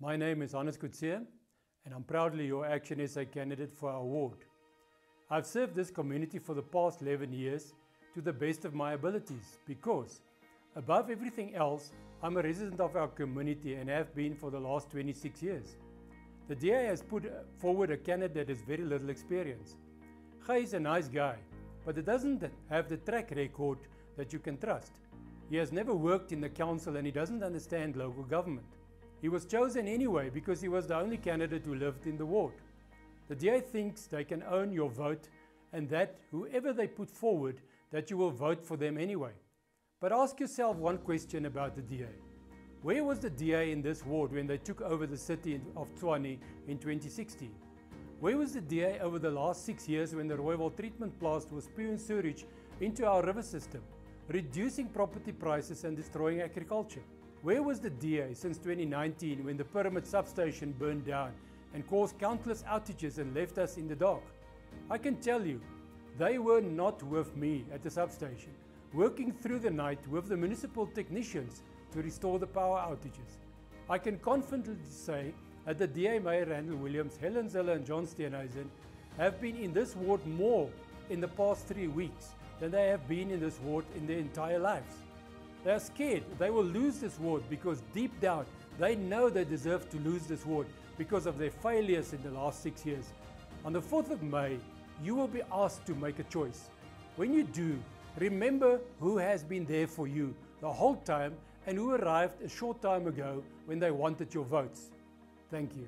My name is Hannes Coetzee, and I'm proudly your Action SA candidate for our award. I've served this community for the past 11 years to the best of my abilities because, above everything else, I'm a resident of our community and have been for the last 26 years. The DA has put forward a candidate that has very little experience. Gay is a nice guy, but it doesn't have the track record that you can trust. He has never worked in the council and he doesn't understand local government. He was chosen anyway because he was the only candidate who lived in the ward. The DA thinks they can own your vote and that whoever they put forward, that you will vote for them anyway. But ask yourself one question about the DA. Where was the DA in this ward when they took over the city of Tshwane in 2016? Where was the DA over the last six years when the Rooiwal treatment plant was spewing sewage into our river system, reducing property prices and destroying agriculture? Where was the DA since 2019 when the Pyramid substation burned down and caused countless outages and left us in the dark? I can tell you, they were not with me at the substation, working through the night with the municipal technicians to restore the power outages. I can confidently say that the DA Mayor Randall Williams, Helen Zille and John Steenhuisen have been in this ward more in the past three weeks than they have been in this ward in their entire lives. They are scared they will lose this ward because deep down they know they deserve to lose this ward because of their failures in the last six years. On the 4th of May, you will be asked to make a choice. When you do, remember who has been there for you the whole time and who arrived a short time ago when they wanted your votes. Thank you.